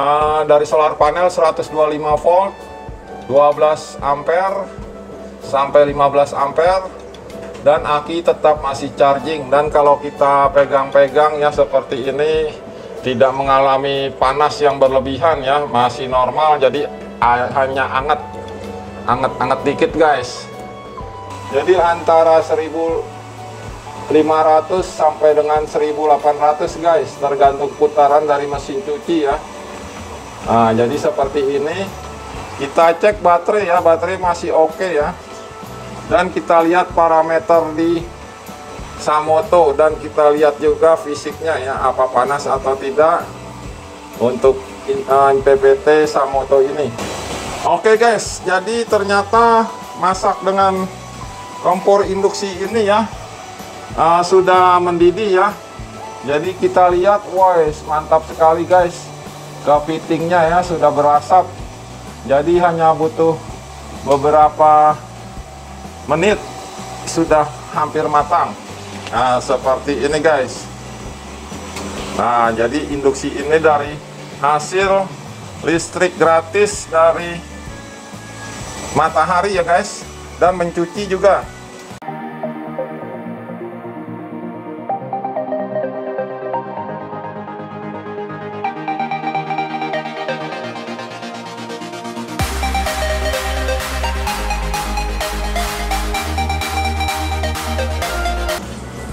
Uh, dari solar panel 125 volt 12 ampere sampai 15 ampere dan aki tetap masih charging. Dan kalau kita pegang-pegang ya seperti ini tidak mengalami panas yang berlebihan ya masih normal. Jadi hanya anget anget-anget dikit guys. Jadi antara 1500 sampai dengan 1800 guys tergantung putaran dari mesin cuci ya Nah, jadi seperti ini. Kita cek baterai ya, baterai masih oke okay ya. Dan kita lihat parameter di Samoto dan kita lihat juga fisiknya ya, apa panas atau tidak untuk MPPT Samoto ini. Oke okay guys, jadi ternyata masak dengan kompor induksi ini ya uh, sudah mendidih ya. Jadi kita lihat, wah mantap sekali guys kepitingnya ya sudah berasap. Jadi hanya butuh beberapa menit sudah hampir matang. Nah seperti ini guys. Nah jadi induksi ini dari hasil listrik gratis dari matahari ya guys. Dan mencuci juga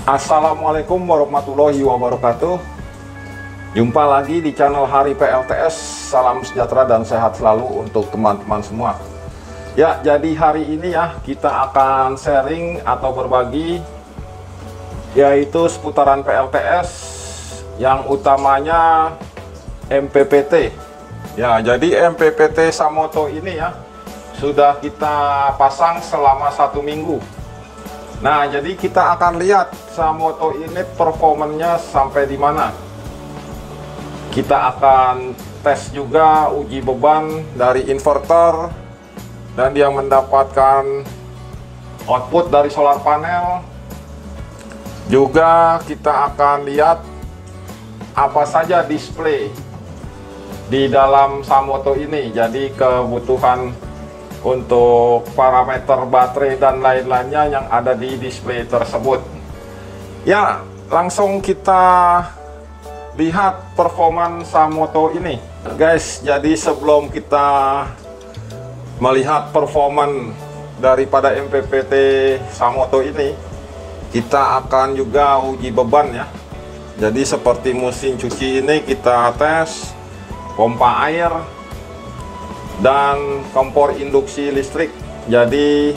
Assalamualaikum warahmatullahi wabarakatuh. Jumpa lagi di channel Hari PLTS Salam sejahtera dan sehat selalu untuk teman-teman semua. Ya jadi hari ini ya kita akan sharing atau berbagi Yaitu seputaran PLTS Yang utamanya MPPT Ya jadi MPPT Samoto ini ya Sudah kita pasang selama satu minggu Nah, jadi kita akan lihat Samoto ini performanya sampai di mana. Kita akan tes juga uji beban dari inverter dan dia mendapatkan output dari solar panel. Juga kita akan lihat apa saja display di dalam Samoto ini. Jadi kebutuhan untuk parameter baterai dan lain-lainnya yang ada di display tersebut. Ya langsung kita lihat performan Samoto ini. Guys jadi sebelum kita melihat performan daripada MPPT Samoto ini kita akan juga uji beban ya. Jadi seperti mesin cuci ini kita tes pompa air dan kompor induksi listrik. Jadi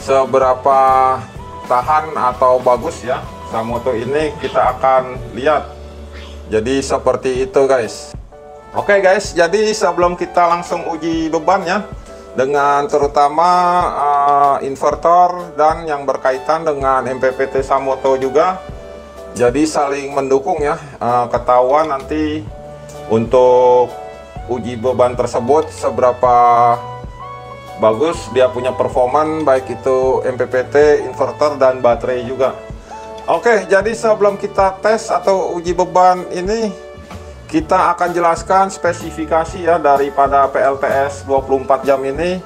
seberapa tahan atau bagus ya Samoto ini kita akan lihat. Jadi seperti itu guys. Oke guys. Jadi sebelum kita langsung uji beban ya dengan terutama uh, inverter dan yang berkaitan dengan MPPT Samoto juga. Jadi saling mendukung ya uh, ketahuan nanti untuk uji beban tersebut seberapa bagus dia punya performan baik itu MPPT, inverter dan baterai juga. Oke, jadi sebelum kita tes atau uji beban ini kita akan jelaskan spesifikasi ya daripada PLTS 24 jam ini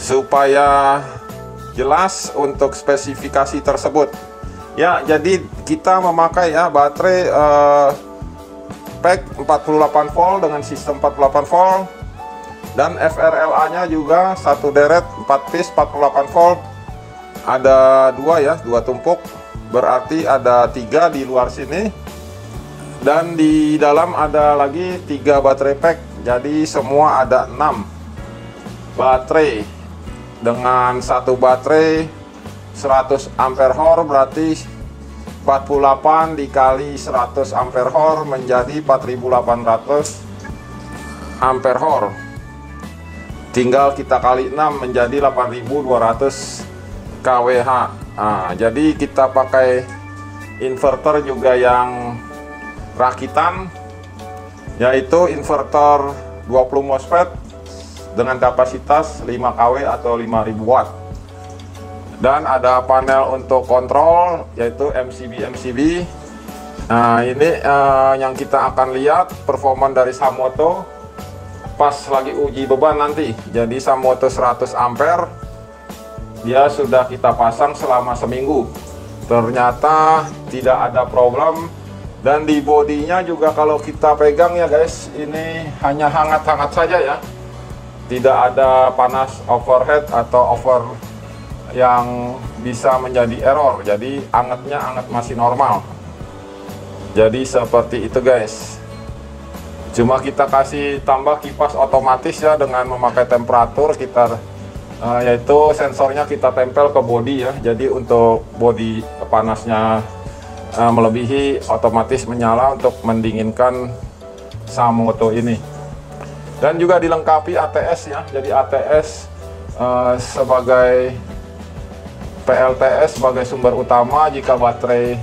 supaya jelas untuk spesifikasi tersebut. Ya, jadi kita memakai ya baterai uh, pack 48 volt dengan sistem 48 volt. Dan FRLA nya juga satu deret 4 piece 48 volt. Ada dua ya dua tumpuk. Berarti ada tiga di luar sini. Dan di dalam ada lagi tiga baterai pack. Jadi semua ada 6 baterai. Dengan satu baterai 100 ampere hour berarti 48 dikali 100 ampere hour menjadi 4800 ampere hour tinggal kita kali 6 menjadi 8200 kWh nah, jadi kita pakai inverter juga yang rakitan yaitu inverter 20 MOSFET dengan kapasitas 5 kW atau 5000 watt dan ada panel untuk kontrol yaitu MCB MCB Nah, ini uh, yang kita akan lihat performa dari Samoto pas lagi uji beban nanti. Jadi Samoto 100 ampere dia sudah kita pasang selama seminggu. Ternyata tidak ada problem dan di bodinya juga kalau kita pegang ya guys, ini hanya hangat-hangat saja ya. Tidak ada panas overhead atau over yang bisa menjadi error. Jadi angetnya anget masih normal. Jadi seperti itu guys. Cuma kita kasih tambah kipas otomatis ya dengan memakai temperatur kita uh, yaitu sensornya kita tempel ke body ya. Jadi untuk body panasnya uh, melebihi otomatis menyala untuk mendinginkan Samoto ini. Dan juga dilengkapi ATS ya. Jadi ATS uh, eh, sebagai PLTS sebagai sumber utama jika baterai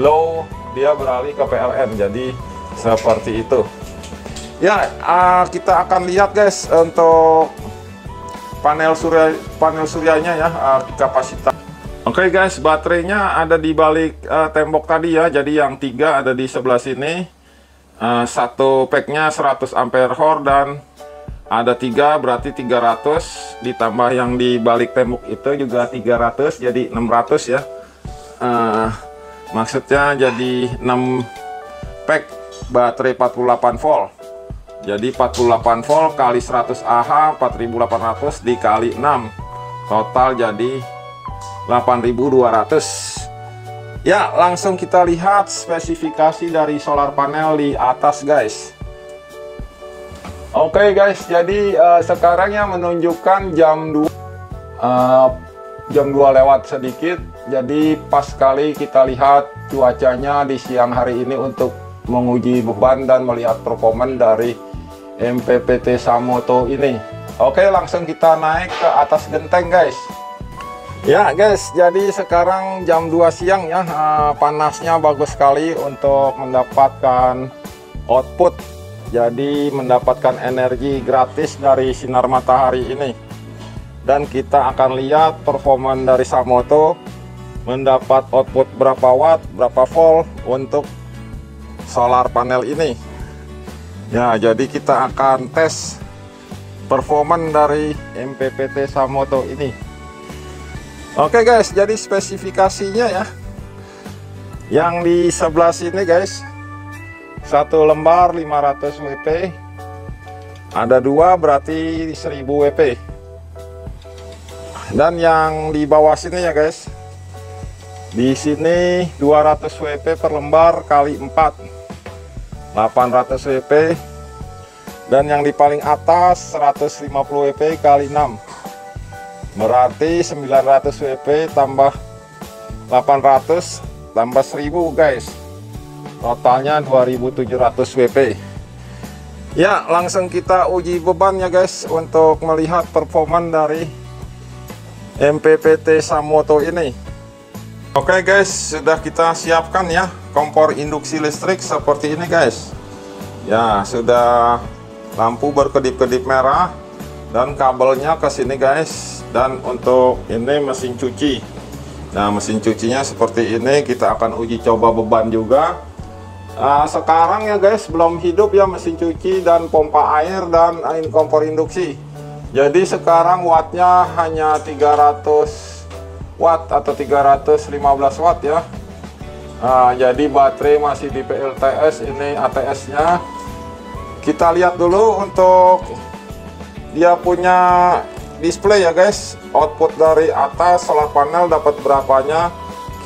low dia beralih ke PLN jadi seperti itu ya uh, kita akan lihat guys untuk panel surya panel suryanya ya uh, kapasitas Oke okay guys, baterainya ada di balik uh, tembok tadi ya. Jadi yang tiga ada di sebelah sini. Uh, satu packnya 100 ampere hour dan ada tiga berarti 300 ditambah yang di balik tembok itu juga 300 jadi 600 ya. Uh, maksudnya jadi 6 pack baterai 48 volt. Jadi 48 volt kali 100 Ah 4800 dikali 6 total jadi 8200 ya langsung kita lihat spesifikasi dari solar panel di atas guys Oke okay guys. Jadi uh, sekarang ya menunjukkan jam 2 uh, eh, jam 2 lewat sedikit. Jadi pas sekali kita lihat cuacanya di siang hari ini untuk menguji beban dan melihat performa dari MPPT Samoto ini. Oke langsung kita naik ke atas genteng guys. Ya guys. Jadi sekarang jam 2 siang ya. Ah, panasnya bagus sekali untuk mendapatkan output jadi mendapatkan energi gratis dari sinar matahari ini dan kita akan lihat performa dari Samoto mendapat output berapa watt, berapa volt untuk solar panel ini. Ya, jadi kita akan tes performa dari MPPT Samoto ini. Oke guys, jadi spesifikasinya ya. Yang di sebelah sini guys, satu lembar 500 WP. Ada dua berarti 1000 WP. Dan yang di bawah sini ya guys, di sini 200 WP per lembar kali 4 800 WP dan yang di paling atas 150 WP kali 6 berarti 900 WP tambah 800 tambah 1000 guys totalnya 2700 WP ya langsung kita uji beban ya guys untuk melihat performa dari MPPT Samoto ini Oke guys, sudah kita siapkan ya kompor induksi listrik seperti ini guys. Ya, sudah lampu berkedip-kedip merah dan kabelnya ke sini guys. Dan untuk ini mesin cuci. Nah, mesin cucinya seperti ini. Kita akan uji coba beban juga. Nah, sekarang ya guys, belum hidup ya mesin cuci dan pompa air dan kompor induksi. Jadi sekarang wattnya hanya 300 watt atau 315 watt ya. Nah, jadi baterai masih di PLTS ini ATS nya kita lihat dulu untuk dia punya display ya guys. Output dari atas solar panel dapat berapanya?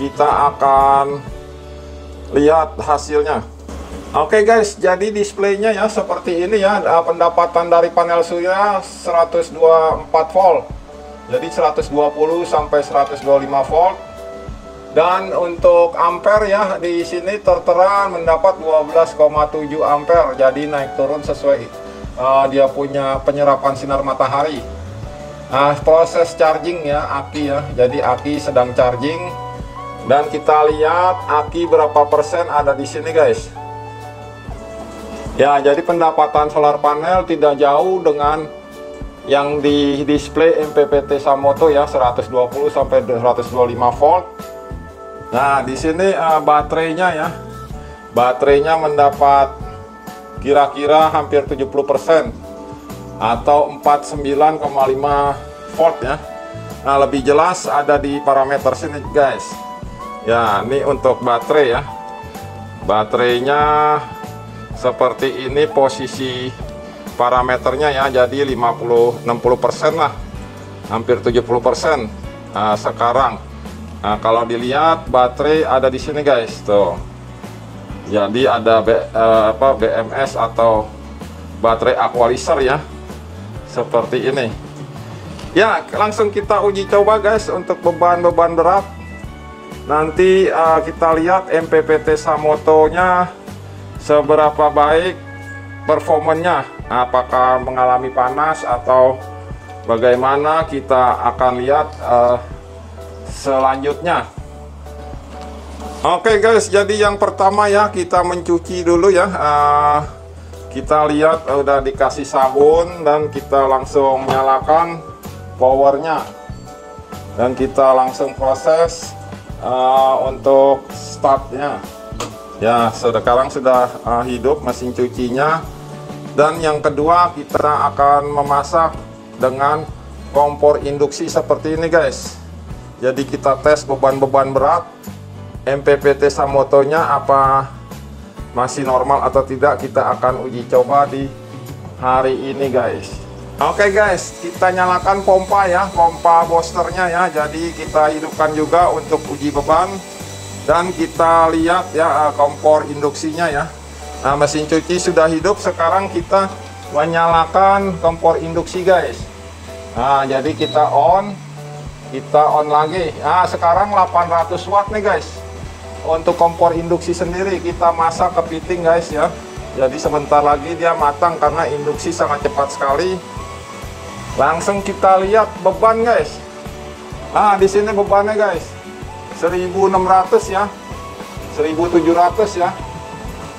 Kita akan lihat hasilnya. Oke okay guys, jadi displaynya ya seperti ini ya. Pendapatan dari panel surya 124 volt. Jadi 120 sampai 125 volt. Dan untuk ampere ya di sini tertera mendapat 12,7 ampere. Jadi naik turun sesuai uh, dia punya penyerapan sinar matahari. Nah proses charging ya aki ya. Jadi aki sedang charging dan kita lihat aki berapa persen ada di sini guys. Ya jadi pendapatan solar panel tidak jauh dengan yang di display MPPT Samoto ya. 120 sampai 125 volt. Nah, di sini uh, baterainya ya. Baterainya mendapat kira-kira hampir 70% atau 49,5 volt ya. Nah lebih jelas ada di parameter sini guys ya ini untuk baterai ya. Baterainya seperti ini posisi parameternya ya jadi 50 60% lah. Hampir 70% nah, sekarang. Nah, kalau dilihat baterai ada di sini guys tuh. Jadi ada B, eh, apa BMS atau baterai aqualizer ya seperti ini. Ya langsung kita uji coba guys untuk beban-beban berat nanti uh, kita lihat MPPT Samoto nya seberapa baik performanya apakah mengalami panas atau bagaimana kita akan lihat uh, selanjutnya. Oke okay guys jadi yang pertama ya kita mencuci dulu ya. Uh, kita lihat udah dikasih sabun dan kita langsung nyalakan powernya. Dan kita langsung proses uh, untuk startnya ya sekarang sudah uh, hidup mesin cucinya. Dan yang kedua kita akan memasak dengan kompor induksi seperti ini guys. Jadi kita tes beban-beban berat MPPT Samotonya apa masih normal atau tidak kita akan uji coba di hari ini guys Oke okay guys kita nyalakan pompa ya pompa boosternya ya. Jadi kita hidupkan juga untuk uji beban. Dan kita lihat ya eh, kompor induksinya ya. Nah mesin cuci sudah hidup. Sekarang kita menyalakan kompor induksi guys. Nah jadi kita on kita on lagi. Nah sekarang 800 watt nih guys. Untuk kompor induksi sendiri kita masak kepiting guys ya. Jadi sebentar lagi dia matang karena induksi sangat cepat sekali langsung kita lihat beban guys. Nah di sini bebannya guys. 1600 ya. 1700 ya.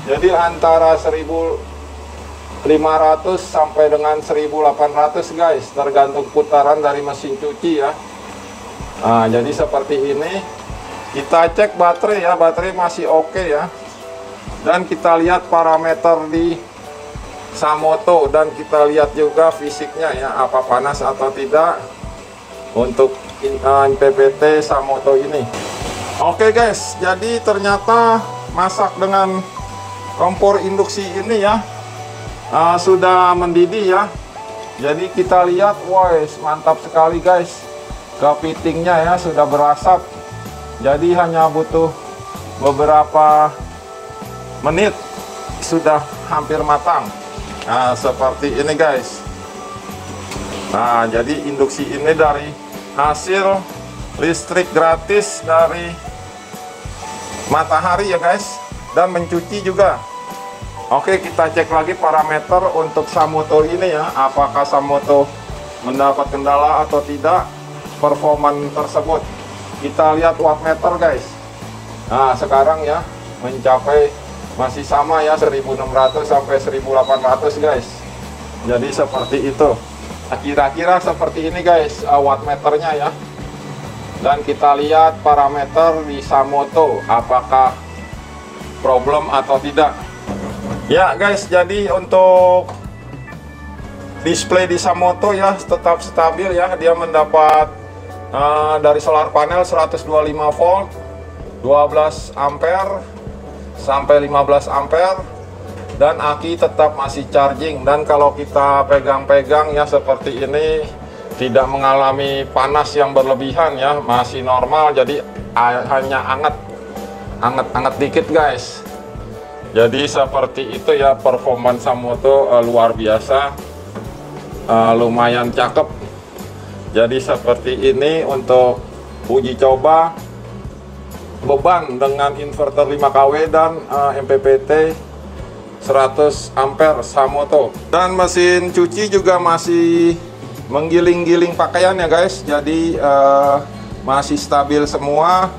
Jadi antara 1500 sampai dengan 1800 guys. Tergantung putaran dari mesin cuci ya. Nah jadi seperti ini. Kita cek baterai ya. Baterai masih oke okay ya. Dan kita lihat parameter di Samoto dan kita lihat juga fisiknya ya apa panas atau tidak untuk PPT Samoto ini. Oke guys jadi ternyata masak dengan kompor induksi ini ya uh, sudah mendidih ya. Jadi kita lihat wah mantap sekali guys. Kepitingnya ya sudah berasap. Jadi hanya butuh beberapa menit sudah hampir matang nah seperti ini guys. Nah jadi induksi ini dari hasil listrik gratis dari matahari ya guys. Dan mencuci juga. Oke kita cek lagi parameter untuk Samoto ini ya. Apakah Samoto mendapat kendala atau tidak performan tersebut? Kita lihat wattmeter guys. Nah sekarang ya mencapai masih sama ya 1600 sampai 1800 guys. Jadi seperti itu. Nah, kira-kira seperti ini guys uh, wattmeternya ya. Dan kita lihat parameter di Samoto apakah problem atau tidak. Ya guys jadi untuk display di Samoto ya tetap stabil ya. Dia mendapat uh, dari solar panel 125 volt 12 ampere sampai 15 ampere dan aki tetap masih charging. Dan kalau kita pegang-pegang ya seperti ini tidak mengalami panas yang berlebihan ya masih normal. Jadi hanya anget anget-anget dikit guys. Jadi seperti itu ya performance Samoto uh, luar biasa. Uh, lumayan cakep. Jadi seperti ini untuk uji coba beban dengan inverter 5 kW dan uh, MPPT 100 ampere Samoto dan mesin cuci juga masih menggiling-giling pakaian ya guys. Jadi uh, masih stabil semua.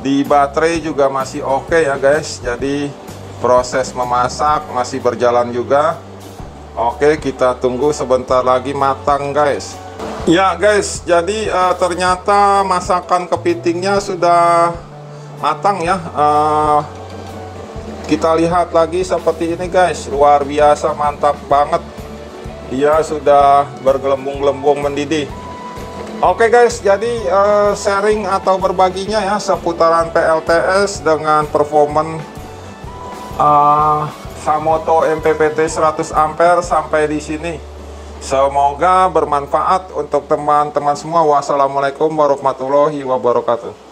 Di baterai juga masih oke okay ya guys. Jadi proses memasak masih berjalan juga. Oke kita tunggu sebentar lagi matang guys. Ya guys. Jadi uh, ternyata masakan kepitingnya sudah matang ya uh, kita lihat lagi seperti ini guys luar biasa mantap banget dia sudah bergelembung-gelembung mendidih Oke guys, jadi uh, sharing atau berbaginya ya seputaran PLTS dengan performance uh, Samoto MPPT 100 ampere sampai di sini. Semoga bermanfaat untuk teman-teman semua. Wassalamualaikum warahmatullahi wabarakatuh.